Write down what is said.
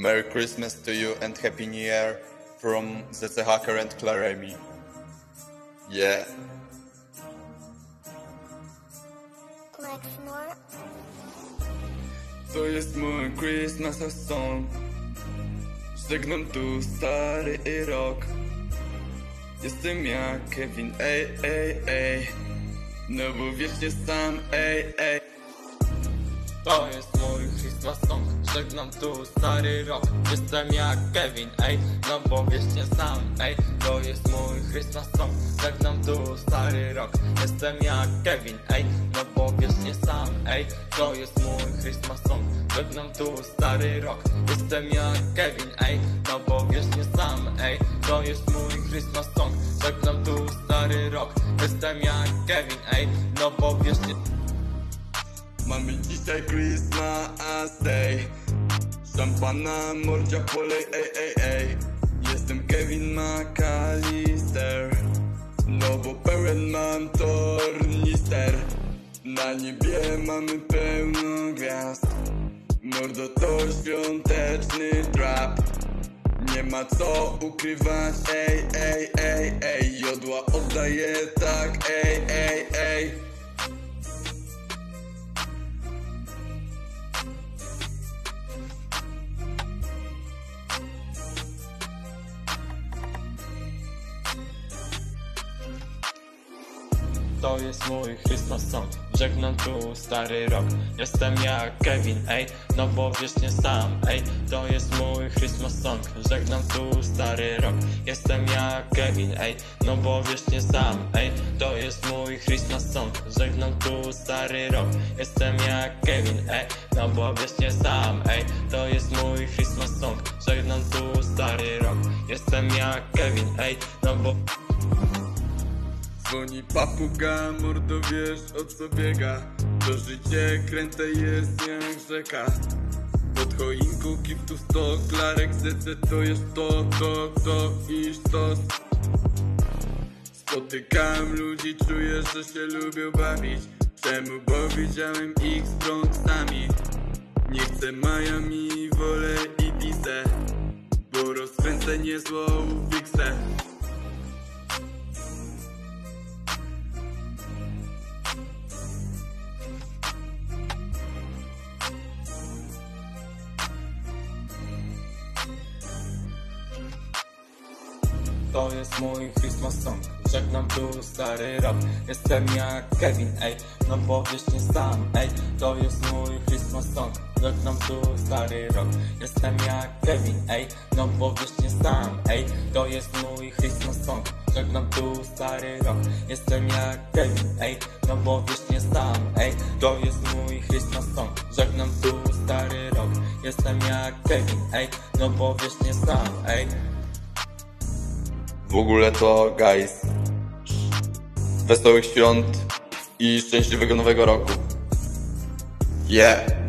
Merry Christmas to you and Happy New Year from Zece Hacker and Claremi. Yeah. Snort. To jest mój Christmas song Żegnam tu stary rok Jestem jak Kevin, ej, ej, ej No bo wiecznie sam, ej, ej To jest mój Christmas song Żegnam tu stary rok. Jestem jak Kevin, ej No bo wiecznie sam, ej To jest mój Christmas song. Żegnam tu stary rok Jestem jak Kevin, ej No bo wiecznie sam, ej To jest mój Christmas song. Żegnam tu stary rok Jestem jak Kevin, ej No bo wiecznie sam, ej To jest mój Christmas song. Żegnam tu stary rok Jestem jak Kevin, ej No bo wiecznie Dzisiaj Christmas Day. Szampana, mordzia, polej, ej, ej, ej. Jestem Kevin McAllister. No bo pełen mam tornister. Na niebie mamy pełno gwiazd. Mordo to świąteczny trap. Nie ma co ukrywać, ej, ej, ej, ej. Jodła oddaje tak, ej, ej, ej To jest mój Christmas song. Żegnam tu stary rok. Jestem jak Kevin, ej. No bo wiecznie sam, ej. To jest mój Christmas song. Żegnam tu stary rok. Jestem jak Kevin, ej. No bo wiecznie sam, ej. To jest mój Christmas song. Żegnam tu stary rok. Jestem jak Kevin, ej. No bo wiecznie sam, ej. To jest mój Christmas song stary rok. Jestem jak Kevin, ej No bo Dzwoni papuga, mordo wiesz o co biega. To życie kręte jest jak rzeka. Pod choinką tu sto klarek zece to jest to, to, to i sztos Spotykam ludzi, czuję, że się lubią bawić. Czemu? Bo widziałem ich z Bronxami Nie chcę Miami, wolę rozkręcę niezłą To jest mój Christmas song. Żegnam tu stary rok. Jestem jak Kevin, ej. No bo wiecznie sam, ej. To jest mój Christmas song Żegnam tu stary rok. Jestem jak Kevin, ej. No bo wiecznie sam, ej. To jest mój Christmas song. Żegnam tu stary rok. Jestem jak Kevin, ej. No bo wiecznie sam, ej. To jest mój Christmas song. Żegnam tu stary rok. Jestem jak Kevin, ej. No bo wiecznie sam, ej. W ogóle to, guys, wesołych świąt i szczęśliwego nowego roku. Yeah!